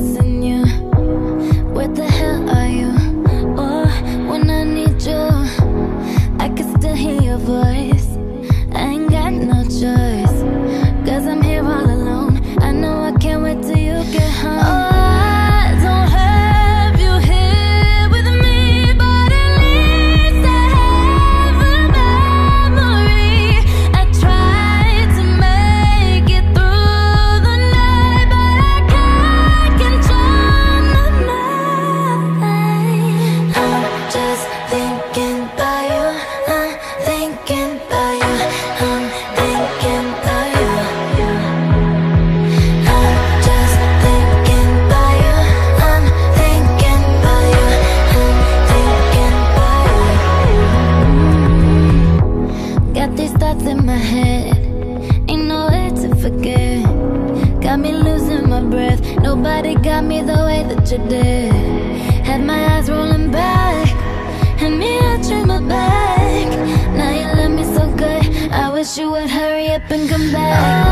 missing you. Where the hell are you? Or when I need you, I can still hear your voice. I ain't got no choice, cause I'm here all alone. I know I can't wait till you get home. Nobody got me the way that you did. Had my eyes rolling back Had me out my back. Now you love me so good I wish you would hurry up and come back.